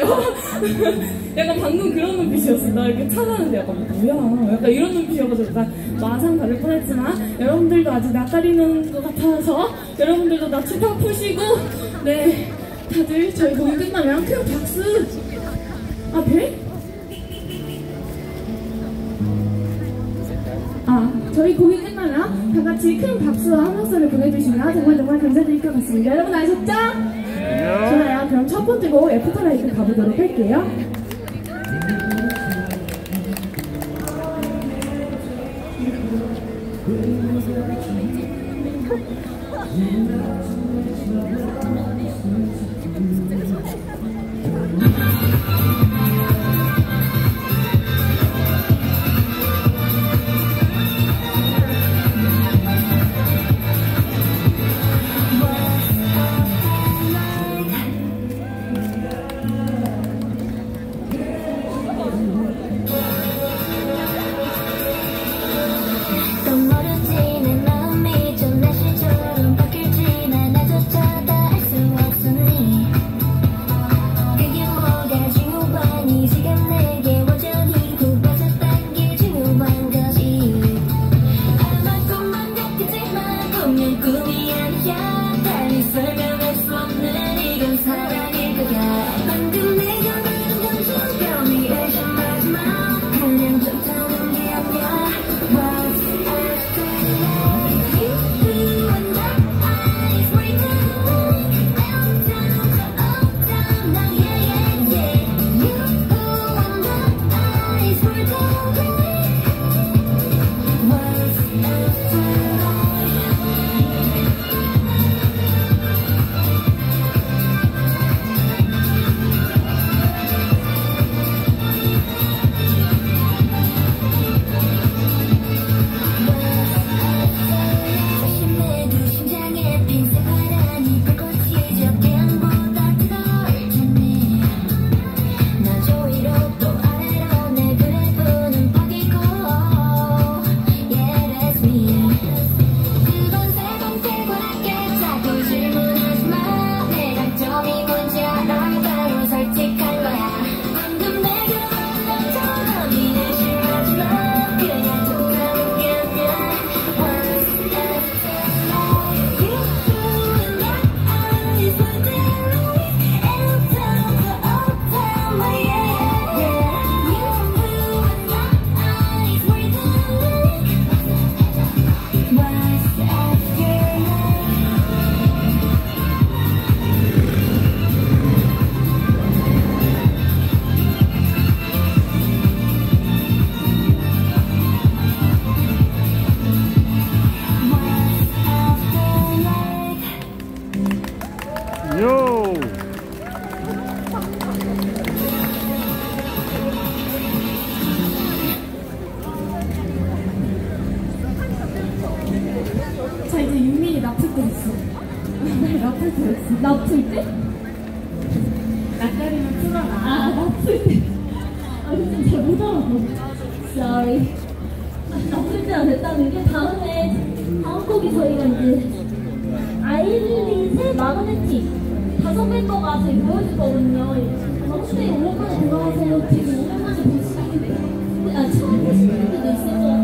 약간 방금 그런 눈빛이었어. 나 이렇게 낯가리는데 약간 뭐야? 약간 이런 눈빛이어가지고 나 마상 받을 뻔했지만 여러분들도 아직 낯가리는 것 같아서 여러분들도 낯을 푸시고 네 다들 저희 공연 끝나면 큰 박수 아 배? 저희 공연 끝나면 다 같이 큰 박수와 함성소리를 보내주시면 정말 정말 감사드릴 것 같습니다. 여러분 아셨죠? 좋아요. 그럼 첫 번째 곡 After LIKE 가보도록 할게요. 나풀 때? 낯가리면 풀어라. 아 나풀 때. 아 요즘 잘못 알아봐. Sorry. 나쁠 때가 됐다는 게 다음에 다음 곡이 저희가 이제 아일릿의 마그네틱 다섯 멤버가 저희 보여줄 거거든요. 혹시 오랜만에 들어가세요. 되게 오랜만에 보시는데 아 처음 보시는 분들도 있을 것 같아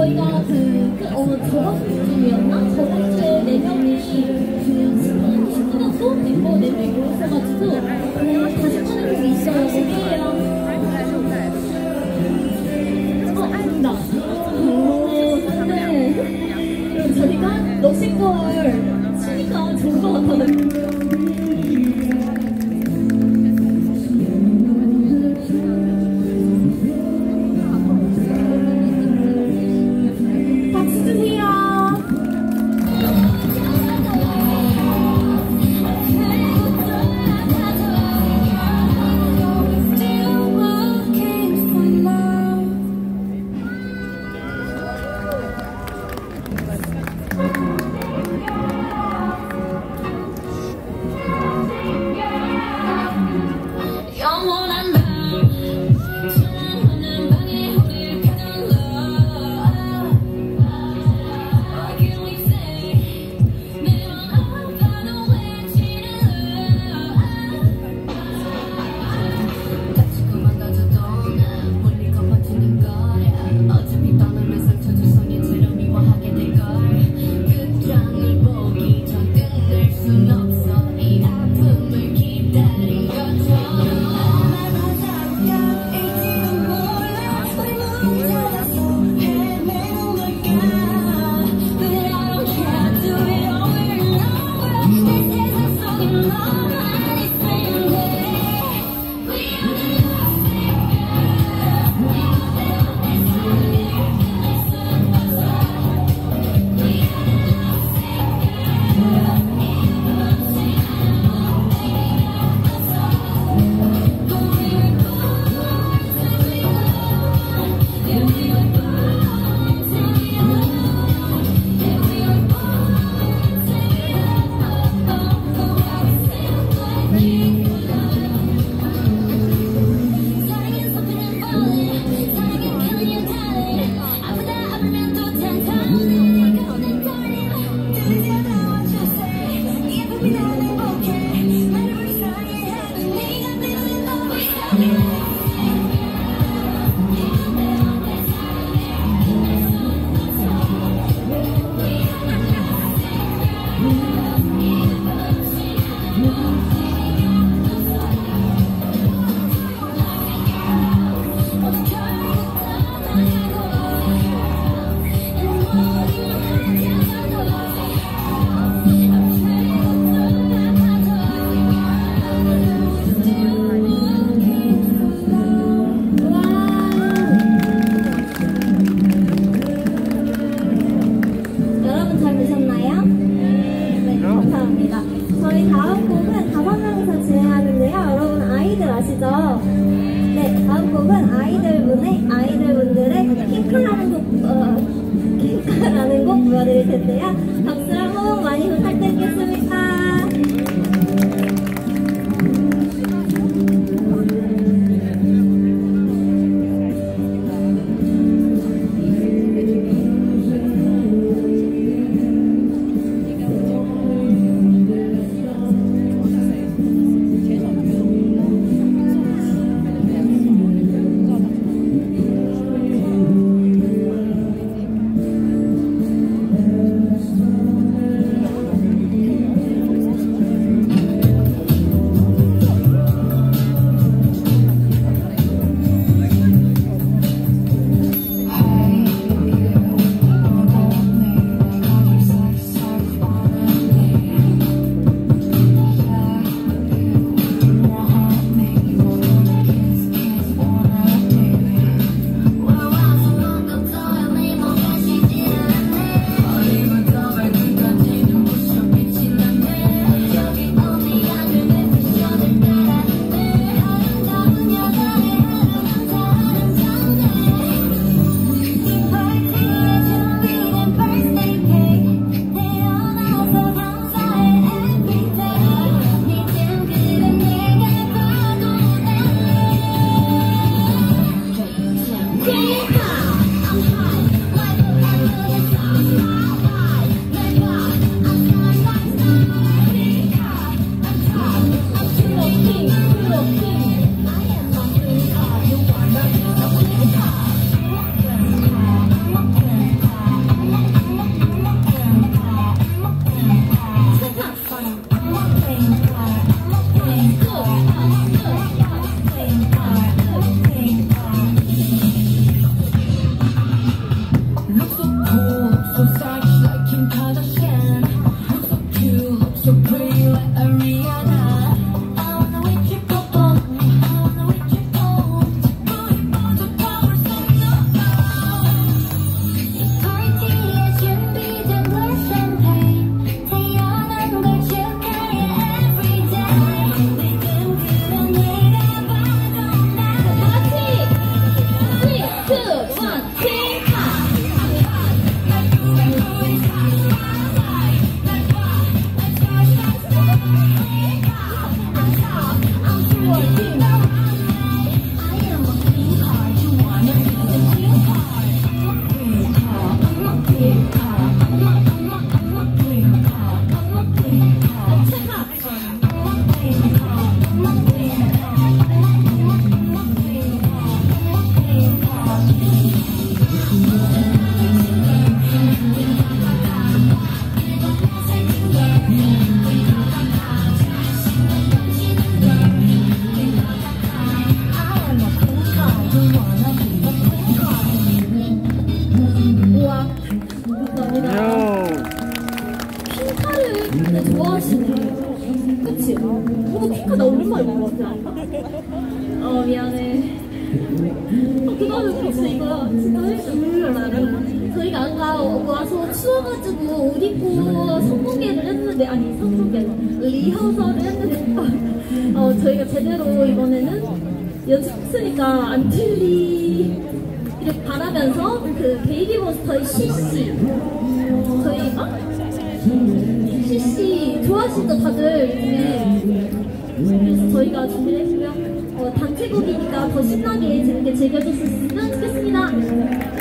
저희가 그, 그 어, 저번 주쯤이었나? 저번 주에 네 명이 그 친구는 친구가 수업 멤버 네 명이 모였어가지고 다시 꺼낸 곡이 있어요. 뭐예요? 어, 아닙니다. 어, 네. 저희가 럭시걸 치니까 좋은 것 같아요. 했는데, 아니, 리허설을 했는데, 어, 저희가 제대로 이번에는 연습했으니까 안 틀리, 이렇게 바라면서 그 베이비 몬스터의 CC. 저희가 CC 좋아하시죠 다들 요즘에 그래서 저희가 준비를 했고요 어, 단체곡이니까 더 신나게 재밌게 즐겨줬으면 좋겠습니다